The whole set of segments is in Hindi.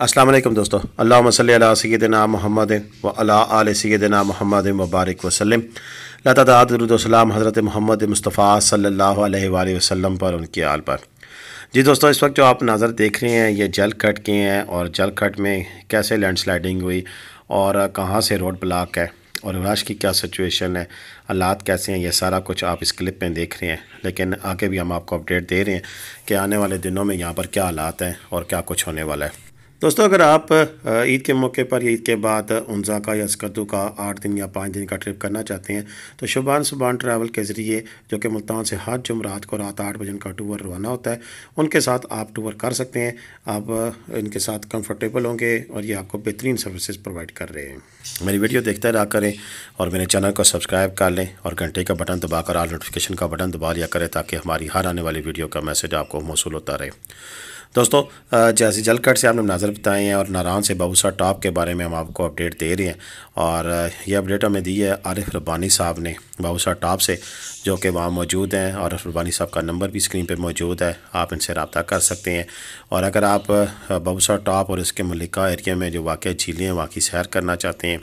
वालेकुम दोस्तों अल्लाह सल सैदना महमद व अला सैदना महमद मुबारक वसलम लतादादरुदसलाम हज़रत मोहम्मद मुस्तफ़ा अलैहि वसल्लम पर उनके आल पर जी दोस्तों इस वक्त जो आप नज़र देख रहे हैं ये जल कट के हैं और जल कट में कैसे लैंडस्लाइडिंग हुई और कहाँ से रोड ब्लॉक है और रश की क्या सिचुएशन है हालात कैसे हैं ये सारा कुछ आप इस क्लिप में देख रहे हैं लेकिन आगे भी हम आपको अपडेट दे रहे हैं कि आने वाले दिनों में यहाँ पर क्या हालात हैं और क्या कुछ होने वाला है दोस्तों, अगर आप ईद के मौके पर या ईद के बाद उनजा का या स्कद्दू का आठ दिन या पाँच दिन का ट्रिप करना चाहते हैं तो शुबान सुबान ट्रैवल के ज़रिए, जो कि मुल्तान से हर जुमरात को रात आठ बजे का टूर रवाना होता है, उनके साथ आप टूर कर सकते हैं। आप इनके साथ कंफर्टेबल होंगे और ये आपको बेहतरीन सर्विसेज़ प्रोवाइड कर रहे हैं। मेरी वीडियो देखते रहा करें और मेरे चैनल को सब्सक्राइब कर लें और घंटे का बटन दबाकर आल नोटिफिकेशन का बटन दबा लिया करें, ताकि हमारी हर आने वाली वीडियो का मैसेज आपको मौसू होता रहे। दोस्तों जैसे जलकट से आपने नज़र बताए हैं और नारान से बाबूसा टॉप के बारे में हम आपको अपडेट दे रहे हैं। और ये अपडेट हमें दी है आरिफ रब्बानी साहब ने, बाबूसा टॉप से, जो कि वहाँ मौजूद हैं। और रब्बानी साहब का नंबर भी स्क्रीन पे मौजूद है, आप इनसे रबता कर सकते हैं। और अगर आप बाबूसा टॉप और इसके मलिका एरिया में जो वाक़ झीलें हैं, वहाँ की सैर करना चाहते हैं,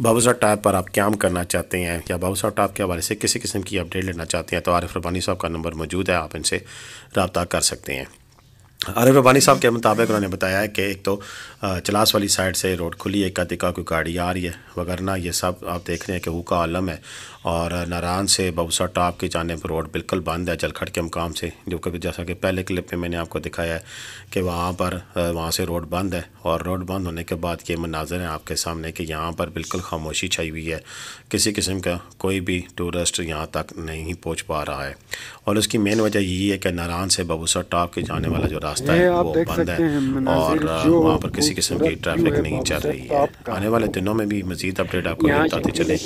बाबूसा टॉप पर आप क्याम करना चाहते हैं या बाबूसा टॉप के हवाले से किसी किस्म की अपडेट लेना चाहते हैं तो आरिफ रब्बानी साहब का नंबर मौजूद है, आप इनसे रबता कर सकते हैं। आरिफ रबानी साहब के मुताबिक उन्होंने बताया है कि एक तो चलास वाली साइड से रोड खुली है का दिक्का कोई गाड़ी आ रही है, वगरना ये सब आप देख रहे हैं कि वो का आलम है। और नारान से बबूसा टॉप की पर रोड बिल्कुल बंद है, जलखड़ के मुकाम से, जो कि जैसा कि पहले क्लिप में मैंने आपको दिखाया है कि वहाँ पर वहाँ से रोड बंद है। और रोड बंद होने के बाद ये मनाजर हैं आपके सामने कि यहाँ पर बिल्कुल खामोशी छाई हुई है। किसी किस्म का कोई भी टूरिस्ट यहाँ तक नहीं पहुँच पा रहा है। और उसकी मेन वजह यही है कि नारान से बबूसा टॉप के जाने वाला जो रास्ता है वो बंद है। और वहाँ पर किसी किस्म की ट्रैफ़िक नहीं चल रही है। आने वाले दिनों में भी मज़ीद अपडेट आपको बताते चले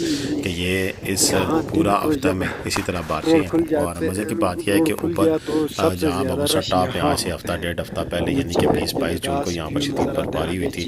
कि ये इस पूरा हफ़्ता में इसी तरह बारिशें हैं। और मज़े की बात यह है कि ऊपर तो जहाँ बबूसा टॉप यहाँ से हफ़्ता डेढ़ हफ़्ता पहले यानी कि बीस बाईस जून को यहाँ पर शदीद बर्फबारी हुई थी।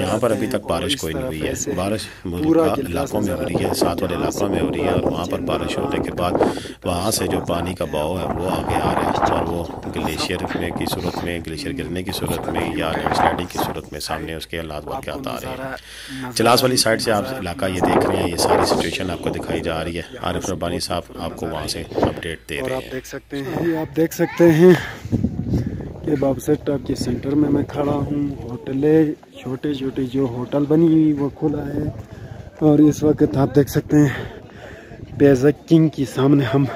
यहाँ पर अभी तक बारिश कोई नहीं हुई है। बारिश इलाकों में हो रही है साथ वाले इलाकों में हो रही है। और वहाँ पर बारिश होने के बाद वहाँ से जो पानी का बहाव है वो आगे आ रहा है और वो ग्लेशियर में की सूरत में ग्लेशियर गिरने की सूरत में या लैंडस्लाइडिंग की सूरत में सामने उसके हालात वाक़ आ रहे हैं। चलास वाली साइड से आप इलाका ये देख रहे हैं ये सारी सिचुएशन आपको दिखाई जा रही है। आरिफ रब्बानी साहब आपको वहाँ से अपडेट दे रहे हैं आप देख सकते हैं। आप देख सकते हैं कि बाबसेट के सेंटर में मैं खड़ा हूँ। होटलें छोटे छोटे जो होटल बनी हुई वो खुला है। और इस वक्त आप देख सकते हैं बेजक किंग के सामने हम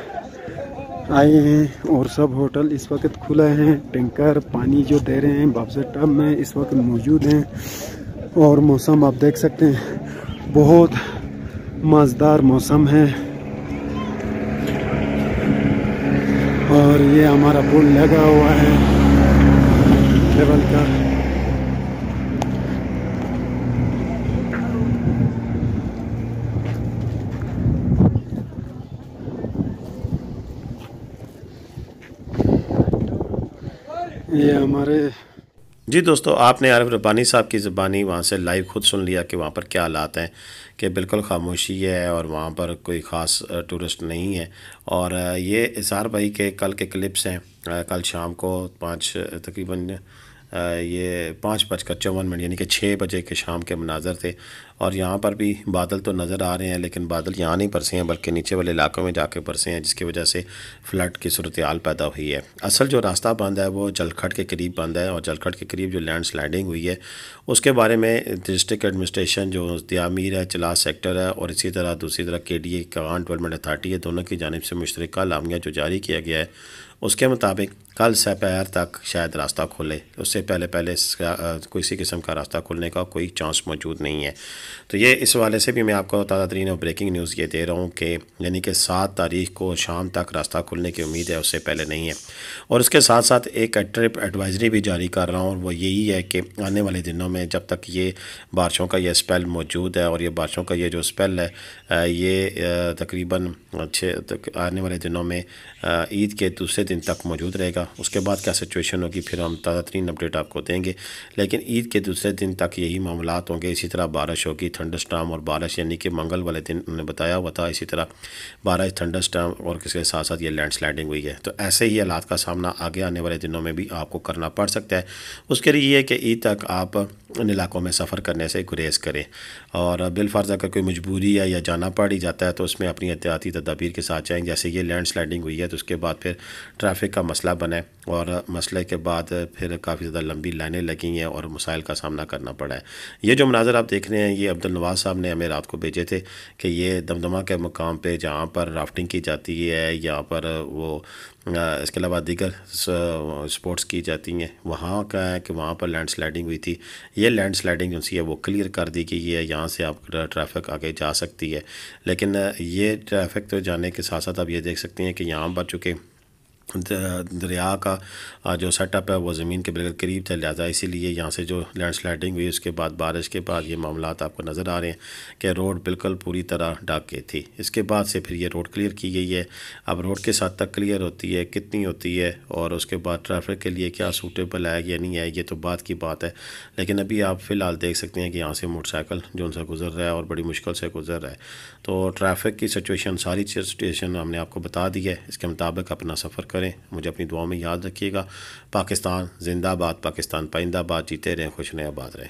आए हैं और सब होटल इस वक्त खुला है। टैंकर, पानी जो दे रहे हैं बाबसेट में इस वक्त मौजूद हैं। और मौसम आप देख सकते हैं, बहुत मज़ेदार मौसम है। और ये हमारा पुल लगा हुआ है, लेवल का। ये हमारे जी दोस्तों आपने आरिफ रब्बानी साहब की ज़बानी वहाँ से लाइव खुद सुन लिया कि वहाँ पर क्या हालात हैं कि बिल्कुल खामोशी है और वहाँ पर कोई ख़ास टूरिस्ट नहीं है। और ये इसार भाई के कल के क्लिप्स हैं कल शाम को पाँच तकरीबन ये पाँच बजकर चौवन मिनट यानी कि छः बजे के शाम के मनाजर थे। और यहाँ पर भी बादल तो नज़र आ रहे हैं, लेकिन बादल यहाँ नहीं बरसे हैं, बल्कि नीचे वाले इलाकों में जाके बरसे हैं, जिसकी वजह से फ्लड की सूरत हाल पैदा हुई है। असल जो रास्ता बंद है, वो जलखट के करीब बंद है और जलखट के करीब जो लैंड स्लाइडिंग हुई है, उसके बारे में डिस्ट्रिक्ट एडमिनिस्ट्रेशन जो दियामीर है चलास सेक्टर है और इसी तरह दूसरी तरह के डी ए कवान डेवलपमेंट अथार्टी है दोनों की जानब से मुश्तर लामिया जो जारी किया गया है, उसके मुताबिक कल सपहर तक शायद रास्ता खोले। उससे पहले पहले किसी किस्म का रास्ता खुलने का कोई चांस मौजूद नहीं है। तो ये इस वाले से भी मैं आपको ताज़ा तरीन और ब्रेकिंग न्यूज़ ये दे रहा हूँ कि यानी कि सात तारीख को शाम तक रास्ता खुलने की उम्मीद है, उससे पहले नहीं है। और उसके साथ साथ एक ट्रिप एडवाइजरी भी जारी कर रहा हूँ और वो यही है कि आने वाले दिनों में जब तक ये बारिशों का यह स्पेल मौजूद है और ये बारिशों का ये जो स्पेल है ये तकरीबन छः आने वाले दिनों में ईद के दूसरे दिन तक मौजूद रहेगा। उसके बाद क्या सिचुएशन होगी, फिर हम ताज़ा तरीन अपडेट आपको देंगे। लेकिन ईद के दूसरे दिन तक यही मामला होंगे। इसी तरह बारिश होगी थंडस्टाम और बारिश यानी कि मंगल वाले दिन उन्होंने बताया हुआ था। इसी तरह बारिश थंडस्टाम और किसके साथ साथ ये लैंडस्लाइडिंग हुई है। तो ऐसे ही हालात का सामना आगे आने वाले दिनों में भी आपको करना पड़ सकता है। उसके लिए ये कि ईद तक आप इन इलाकों में सफ़र करने से गुरेज करें। और बिलफर्ज अगर कोई मजबूरी है या जाना पड़ ही जाता है तो उसमें अपनी एहतियाती तदाबीर के साथ जाएँ। जैसे ये लैंड स्लाइडिंग हुई है तो उसके बाद फिर ट्रैफ़िक का मसला बने और मसले के बाद फिर काफ़ी ज़्यादा लंबी लाइनें लगी हैं और मसाइल का सामना करना पड़ा है। ये जो मनाजर आप देख रहे हैं, ये अब्दुल नवाज़ साहब ने हमें रात को भेजे थे कि ये दमदमा के मुकाम पर जहाँ पर राफ्टिंग की जाती है, यहाँ पर वो इसके अलावा दीगर स्पोर्ट्स की जाती हैं, वहाँ का है कि वहाँ पर लैंड स्लाइडिंग हुई थी। ये लैंड स्लाइडिंग जो है वो क्लियर कर दी गई है यहाँ से आप ट्रैफ़िक आगे जा सकती है। लेकिन, ये ट्रैफ़िक तो जाने के साथ साथ आप ये देख सकते हैं कि यहाँ पर चूँकि दरिया का जो सेटअप है, वो ज़मीन के बिल्कुल करीब था लिहाजा इसीलिए यहाँ से जो लैंड स्लाइडिंग हुई, उसके बाद बारिश के बाद ये मामला आपको नज़र आ रहे हैं कि रोड बिल्कुल पूरी तरह डाक गई थी। इसके बाद से फिर ये रोड क्लियर की गई है। अब रोड के साथ तक क्लियर होती है, कितनी होती है, और उसके बाद ट्रैफ़िक के लिए क्या सूटेबल है, या नहीं है, ये तो बात की बात है। लेकिन अभी आप फ़िलहाल देख सकते हैं कि यहाँ से मोटरसाइकिल जो उनसे गुजर रहा है, और बड़ी मुश्किल से गुजर रहा है। तो ट्रैफ़िक की सिचुएशन सारी सिचुएशन हमने आपको बता दी है। इसके मुताबिक अपना सफ़र करें। मुझे अपनी दुआओं में याद रखिएगा। पाकिस्तान जिंदाबाद, पाकिस्तान पाइंदाबाद। जीते रहें, खुश रहें, आबाद रहें।